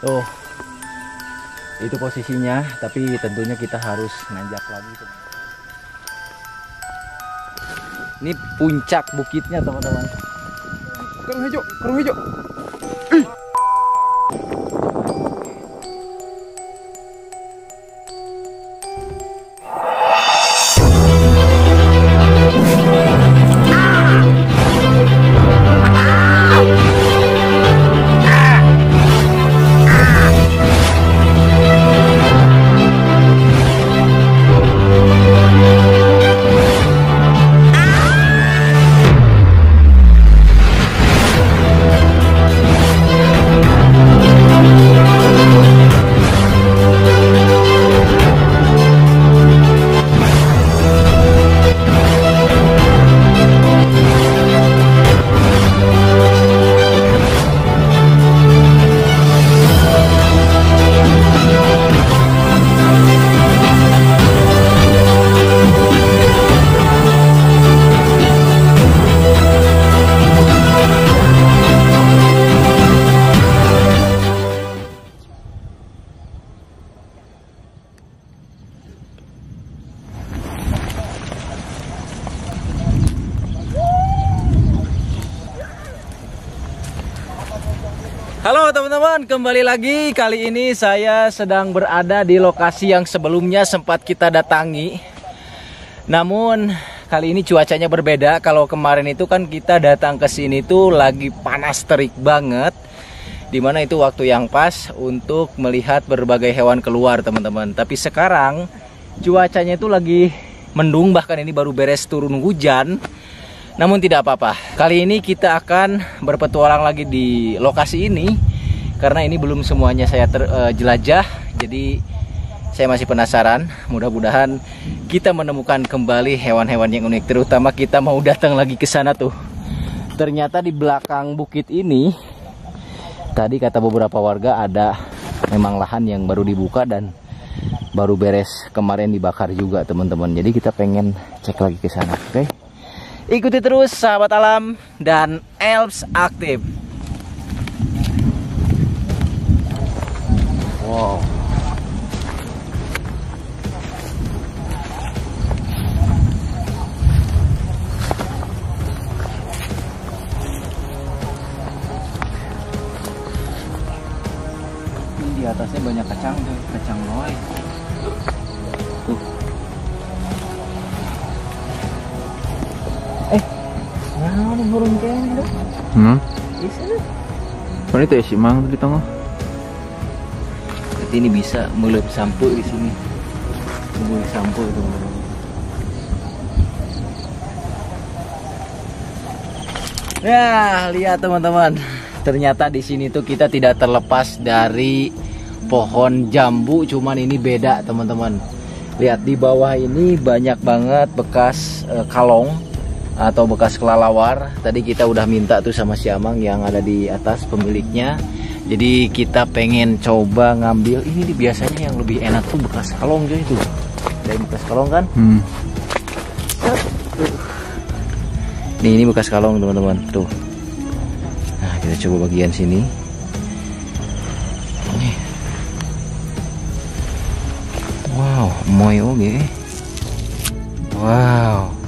Tuh. Itu posisinya, tapi tentunya kita harus nanjak lagi. Ini puncak bukitnya, teman-teman. Kerung hijau, kerung hijau. Kembali lagi. Kali ini saya sedang berada di lokasi yang sebelumnya sempat kita datangi. Namun kali ini cuacanya berbeda. Kalau kemarin itu kan kita datang ke sini tuh lagi panas terik banget. Di mana itu waktu yang pas untuk melihat berbagai hewan keluar teman-teman. Tapi sekarang cuacanya itu lagi mendung bahkan ini baru beres turun hujan. Namun tidak apa-apa. Kali ini kita akan berpetualang lagi di lokasi ini karena ini belum semuanya saya ter, uh, jelajah. Jadi saya masih penasaran. Mudah-mudahan kita menemukan kembali hewan-hewan yang unik. Terutama kita mau datang lagi ke sana tuh. Ternyata di belakang bukit ini tadi kata beberapa warga ada memang lahan yang baru dibuka dan baru beres kemarin dibakar juga teman-teman. Jadi kita pengen cek lagi ke sana, oke? Okay? Ikuti terus sahabat alam dan Elves aktif. Itu ya si Mang di tengah? Berarti ini bisa mulut sampo di sini. Mulut sampo itu. Ya, lihat teman-teman. Ternyata di sini tuh kita tidak terlepas dari pohon jambu, cuman ini beda, teman-teman. Lihat di bawah ini banyak banget bekas eh, kalong atau bekas kelalawar. Tadi kita udah minta tuh sama si Amang yang ada di atas pemiliknya. Jadi kita pengen coba ngambil ini nih, biasanya yang lebih enak tuh bekas kalong jadi tuh. Dari bekas kalong kan? Hmm. Nih ini bekas kalong teman-teman tuh. Nah kita coba bagian sini. Nih. Wow, moy oke. Wow.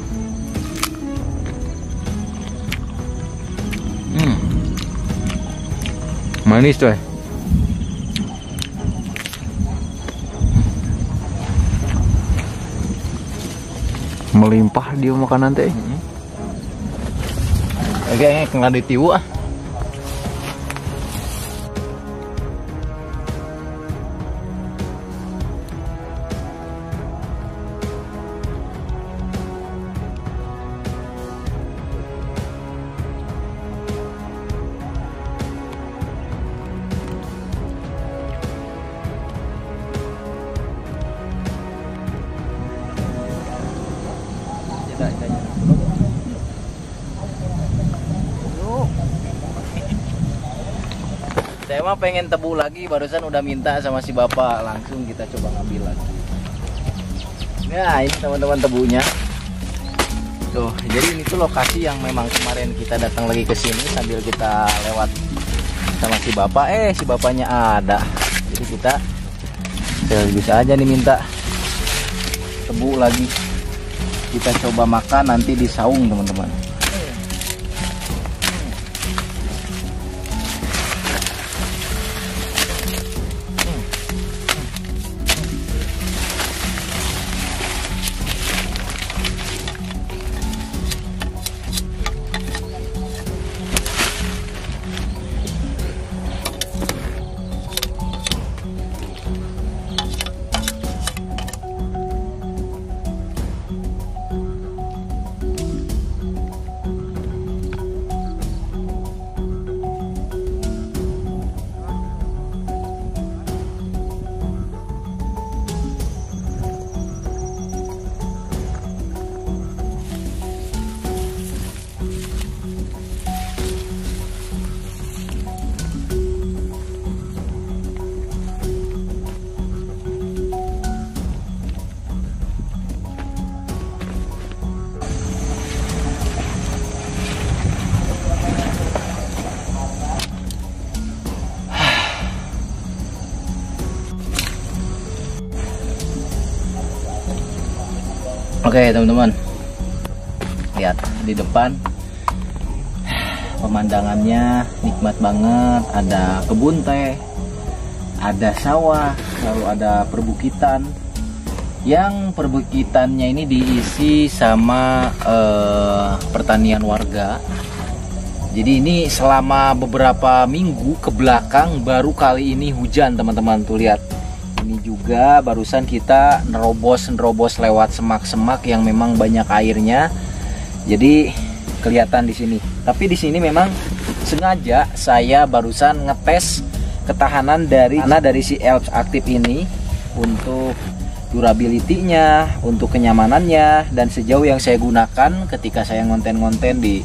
Manis eh. Melimpah dia makanan teh. Kayaknya kena ditiwu ah. Mah pengen tebu lagi, barusan udah minta sama si bapak, langsung kita coba ngambil lagi. Ya ini teman-teman tebunya. Tuh, jadi ini tuh lokasi yang memang kemarin kita datang lagi ke sini sambil kita lewat sama si bapak. Eh si bapaknya ada. Jadi kita bisa aja nih minta tebu lagi. Kita coba makan nanti di saung teman-teman Oke teman-teman. Lihat di depan. Pemandangannya nikmat banget. Ada kebun teh Ada sawah Lalu ada perbukitan. Yang perbukitannya ini diisi sama eh, pertanian warga. Jadi ini selama beberapa minggu ke belakang Baru kali ini hujan teman-teman. Tuh lihat ini juga. Barusan kita nerobos nerobos lewat semak-semak yang memang banyak airnya. Jadi kelihatan di sini. Tapi di sini memang sengaja saya barusan ngetes ketahanan dari karena dari si Elps aktif ini untuk durability-nya, untuk kenyamanannya dan sejauh yang saya gunakan ketika saya ngonten-ngonten di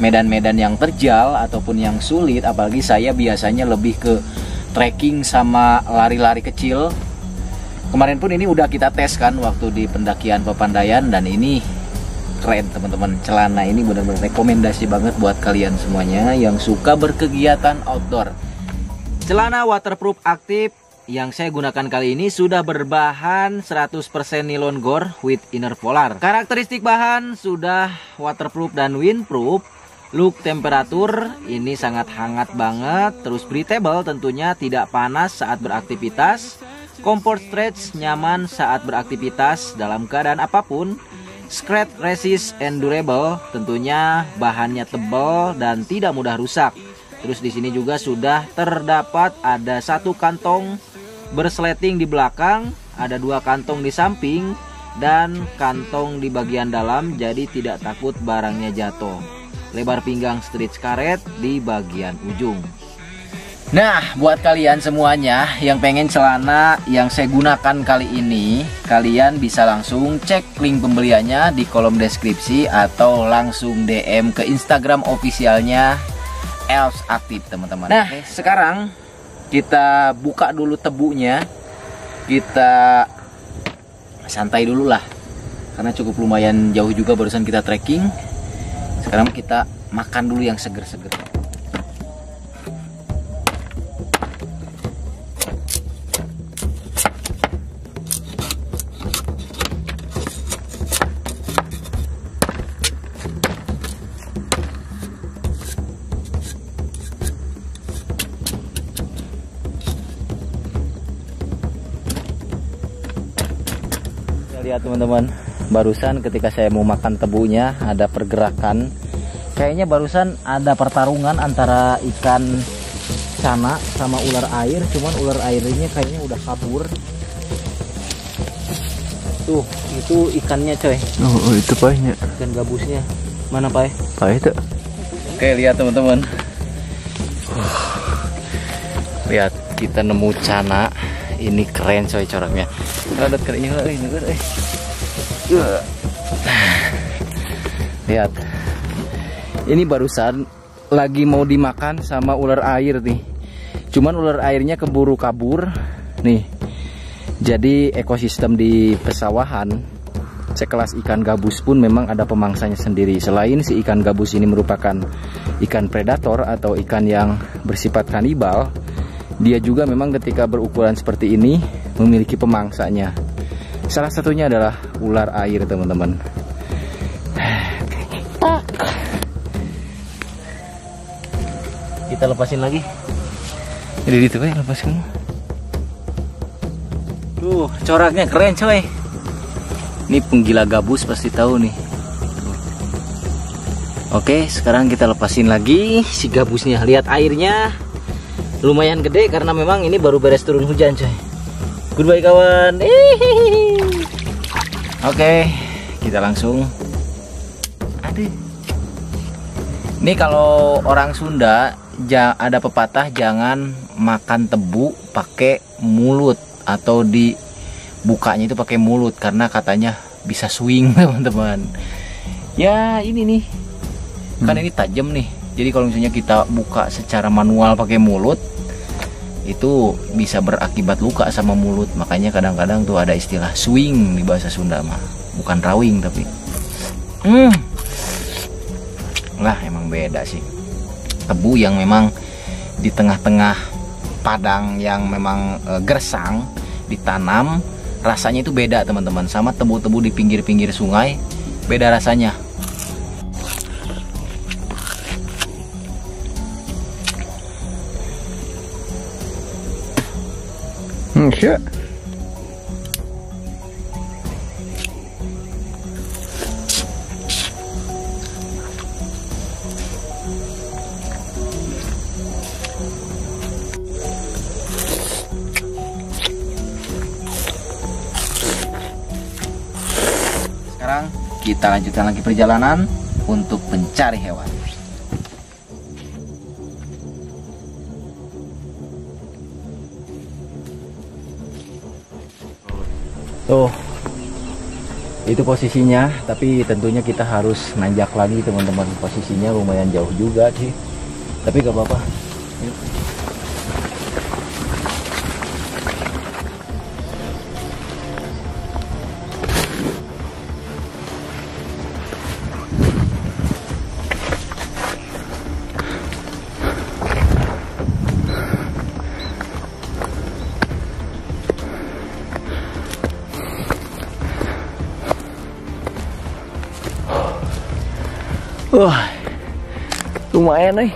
medan-medan yang terjal ataupun yang sulit apalagi saya biasanya lebih ke trekking sama lari-lari kecil. Kemarin pun ini udah kita tes kan waktu di pendakian Pepandayan dan ini keren teman-teman. Celana ini benar-benar rekomendasi banget buat kalian semuanya yang suka berkegiatan outdoor. Celana waterproof aktif yang saya gunakan kali ini sudah berbahan 100% nilon gore with inner polar. Karakteristik bahan sudah waterproof dan windproof Look temperatur ini sangat hangat banget, terus breathable tentunya tidak panas saat beraktivitas. Comfort stretch nyaman saat beraktivitas dalam keadaan apa pun. Scratch resist and durable tentunya bahannya tebal dan tidak mudah rusak. Terus di sini juga sudah terdapat ada satu kantong bersleting di belakang, ada dua kantong di samping dan kantong di bagian dalam jadi tidak takut barangnya jatuh lebar pinggang stretch karet di bagian ujung. Nah, buat kalian semuanya yang pengen celana yang saya gunakan kali ini, kalian bisa langsung cek link pembeliannya di kolom deskripsi atau langsung DM ke Instagram ofisialnya Elves Aktif, teman-teman. Nah, Oke. sekarang kita buka dulu tebunya. Kita santai dulu lah. Karena cukup lumayan jauh juga barusan kita trekking sekarang kita makan dulu yang seger-seger. Lihat teman-teman barusan ketika saya mau makan tebunya ada pergerakan kayaknya barusan ada pertarungan antara ikan cana sama ular air cuman ular airnya kayaknya udah kabur. Tuh itu ikannya coy. Oh, oh itu pahnya ikan gabusnya. Mana pai pai itu oke lihat teman-teman. Lihat kita nemu cana. Ini keren coy coraknya. Ada keringnya ini eh. Lihat. Ini barusan lagi mau dimakan sama ular air nih. Cuman ular airnya keburu kabur. Nih. Jadi ekosistem di pesawahan sekelas ikan gabus pun memang ada pemangsanya sendiri. Selain si ikan gabus ini merupakan ikan predator atau ikan yang bersifat kanibal, dia juga memang ketika berukuran seperti ini memiliki pemangsanya. Salah satunya adalah ular air, teman-teman. Kita lepasin lagi. Jadi itu ya lepaskan. Tuh, coraknya keren coy. Ini penggila gabus pasti tahu nih. Oke, sekarang kita lepasin lagi si gabusnya. Lihat airnya lumayan gede karena memang ini baru beres turun hujan coy. Goodbye kawan. Oke, kita langsung. Aduh. Ini kalau orang Sunda ada pepatah jangan makan tebu pakai mulut atau di bukanya itu pakai mulut karena katanya bisa swing teman-teman. Ya ini nih. Kan ini tajam nih. Jadi kalau misalnya kita buka secara manual pakai mulut itu bisa berakibat luka sama mulut. Makanya kadang-kadang tuh ada istilah swing di bahasa Sunda mah. Bukan rawing tapi. Hmm. Lah emang beda sih tebu yang memang di tengah-tengah padang yang memang e, gersang ditanam rasanya itu beda teman-teman sama tebu-tebu di pinggir-pinggir sungai beda rasanya Hmm, sure. Kita lanjutkan lagi perjalanan untuk mencari hewan. Tuh, itu posisinya, tapi tentunya kita harus nanjak lagi teman-teman. Posisinya lumayan jauh juga sih, tapi gak apa-apa. Wah, lumayan nih.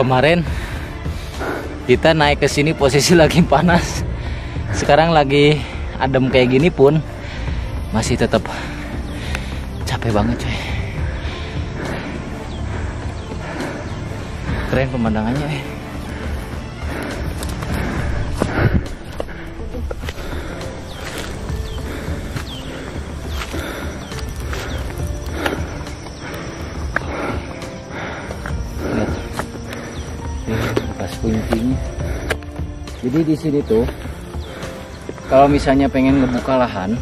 Kemarin kita naik ke sini posisi lagi panas. Sekarang lagi adem kayak gini pun masih tetap capek banget coy. Keren pemandangannya eh. Jadi di sini tuh kalau misalnya pengen ngebuka lahan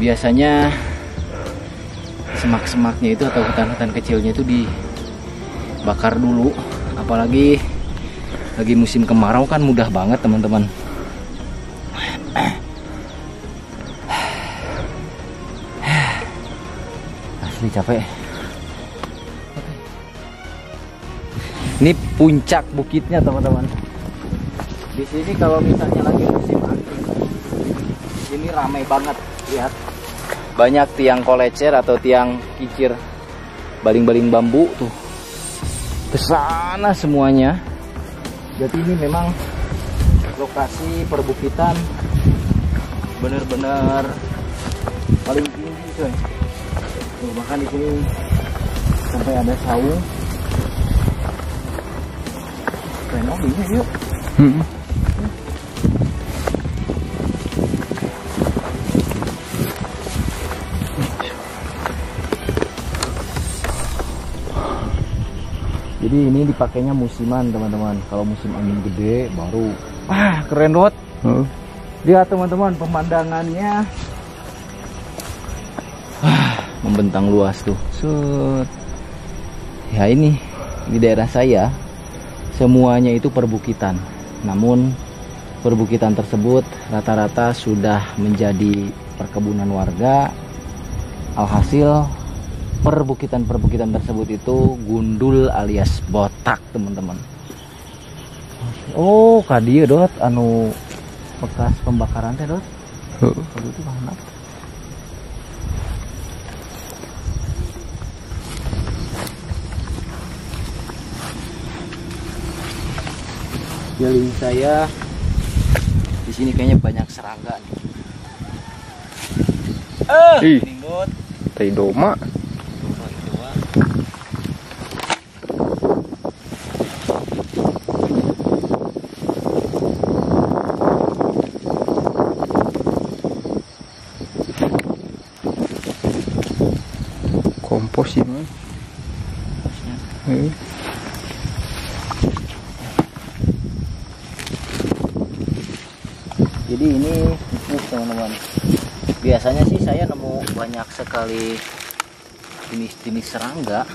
biasanya semak-semaknya itu atau hutan-hutan kecilnya itu dibakar dulu. Apalagi lagi musim kemarau kan mudah banget teman-teman. Asli capek. Ini puncak bukitnya teman-teman. Di sini kalau misalnya lagi musim angin, ini ramai banget. Lihat, banyak tiang kolecer atau tiang kicir, baling-baling bambu tuh. Ke sana semuanya. Jadi ini memang lokasi perbukitan benar-benar paling tinggi coy. Tuh, bahkan di sini sampai ada saung keren mobilnya yuk hmm. Jadi ini dipakainya musiman teman-teman kalau musim angin gede baru wah keren banget hmm. lihat teman-teman pemandangannya wah, membentang luas tuh Set. ya ini di daerah saya semuanya itu perbukitan Namun perbukitan tersebut rata-rata sudah menjadi perkebunan warga. Alhasil perbukitan-perbukitan tersebut itu gundul alias botak teman-teman. Oh, kadieu dot anu bekas pembakaran teh dot. Aduh, itu mana? Feeling saya di sini kayaknya banyak serangga nih. Eh, Ih. linggut. Tai doma. Dua, dua. Sih mah. Heeh. Jadi ini pupuk teman-teman. Biasanya sih saya nemu banyak sekali jenis-jenis serangga.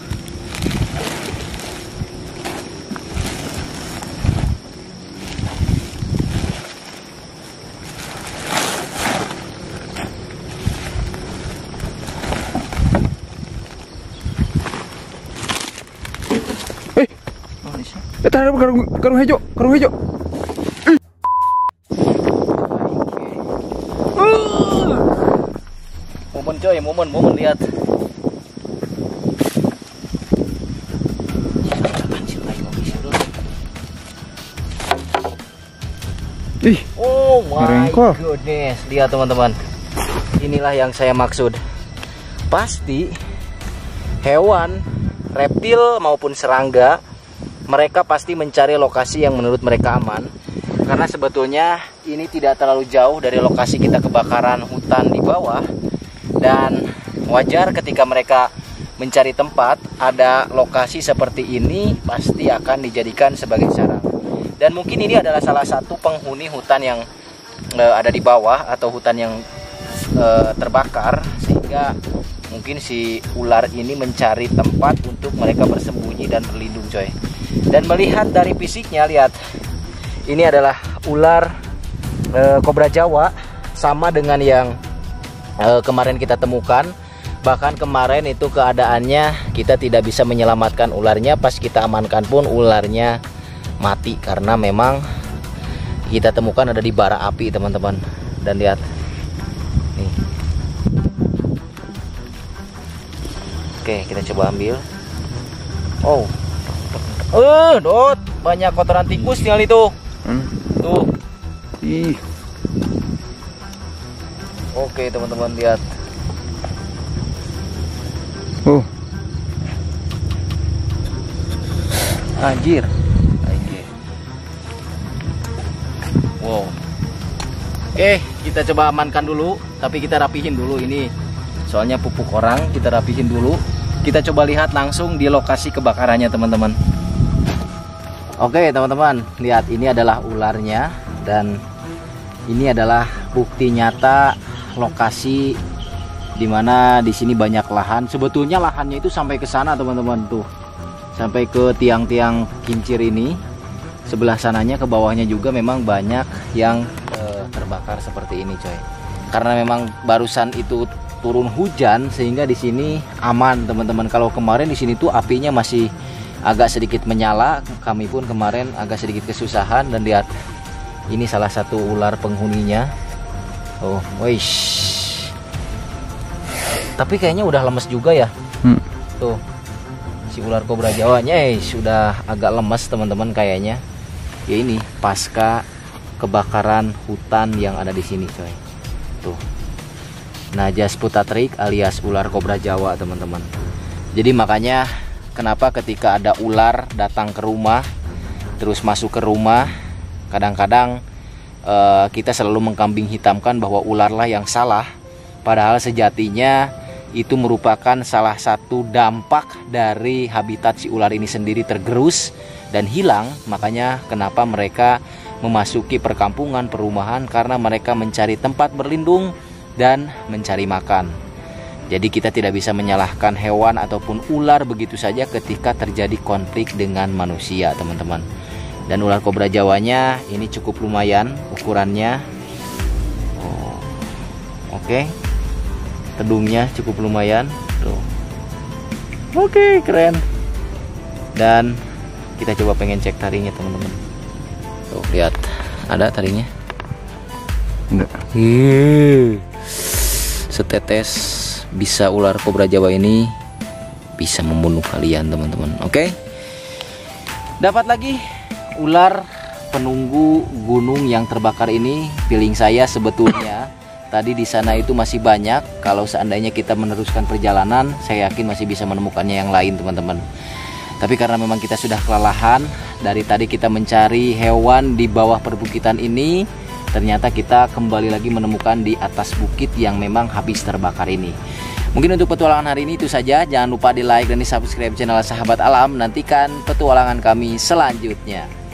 Eta ada karung karung hijau, karung hijau. Momen coy, momen, momen lihat. Ih, Oh my Merengkol. goodness, lihat teman-teman. Inilah yang saya maksud. Pasti hewan, reptil maupun serangga, mereka pasti mencari lokasi yang menurut mereka aman. Karena sebetulnya ini tidak terlalu jauh dari lokasi kita kebakaran hutan di bawah. Dan wajar ketika mereka mencari tempat, ada lokasi seperti ini pasti akan dijadikan sebagai sarang. Dan mungkin ini adalah salah satu penghuni hutan yang eh, ada di bawah atau hutan yang eh, terbakar sehingga mungkin si ular ini mencari tempat untuk mereka bersembunyi dan berlindung coy. Dan melihat dari fisiknya lihat. Ini adalah ular eh, kobra Jawa sama dengan yang eh, kemarin kita temukan. Bahkan kemarin itu keadaannya kita tidak bisa menyelamatkan ularnya. Pas kita amankan pun ularnya mati karena memang kita temukan ada di bara api teman-teman. Dan lihat. Nih. Oke kita coba ambil. Oh eh dot banyak kotoran tikus tinggal itu. Hmm. tuh. Ih, oke teman-teman lihat. Oh, anjir. Oke. wow. Oke kita coba amankan dulu tapi kita rapihin dulu ini. Soalnya pupuk orang kita rapihin dulu. Kita coba lihat langsung di lokasi kebakarannya teman-teman oke teman-teman lihat ini adalah ularnya dan ini adalah bukti nyata lokasi di mana di sini banyak lahan. Sebetulnya lahannya itu sampai ke sana teman-teman tuh. Sampai ke tiang-tiang kincir ini. Sebelah sananya ke bawahnya juga memang banyak yang eh, terbakar seperti ini coy. Karena memang barusan itu turun hujan sehingga di sini aman teman-teman. Kalau kemarin di sini tuh apinya masih agak sedikit menyala. Kami pun kemarin agak sedikit kesusahan dan lihat ini salah satu ular penghuninya. Oh wish tapi kayaknya udah lemes juga ya. Hmm. tuh si ular kobra jawanya eh sudah agak lemes teman-teman kayaknya. Ya ini pasca kebakaran hutan yang ada di sini coy. Tuh. Najas putatrik alias ular kobra jawa teman-teman. Jadi makanya kenapa ketika ada ular datang ke rumah terus masuk ke rumah kadang-kadang eh, kita selalu mengkambing hitamkan bahwa ularlah yang salah. Padahal sejatinya itu merupakan salah satu dampak dari habitat si ular ini sendiri tergerus dan hilang. Makanya kenapa mereka memasuki perkampungan perumahan karena mereka mencari tempat berlindung dan mencari makan jadi kita tidak bisa menyalahkan hewan ataupun ular begitu saja ketika terjadi konflik dengan manusia teman-teman Dan ular kobra jawanya ini cukup lumayan ukurannya. Oh, Oke. Tedungnya cukup lumayan. Tuh. Oke, keren. Dan kita coba pengen cek taringnya, teman-teman. Tuh, lihat. Ada taringnya. Enggak. Ih, setetes bisa ular kobra Jawa ini bisa membunuh kalian teman-teman. Oke. Dapat lagi ular penunggu gunung yang terbakar ini. Feeling saya sebetulnya tadi di sana itu masih banyak. Kalau seandainya kita meneruskan perjalanan, saya yakin masih bisa menemukannya yang lain teman-teman. Tapi karena memang kita sudah kelelahan dari tadi kita mencari hewan di bawah perbukitan ini, ternyata kita kembali lagi menemukan di atas bukit yang memang habis terbakar ini. Mungkin untuk petualangan hari ini itu saja. Jangan lupa di like dan di subscribe channel Sahabat Alam. Nantikan petualangan kami selanjutnya.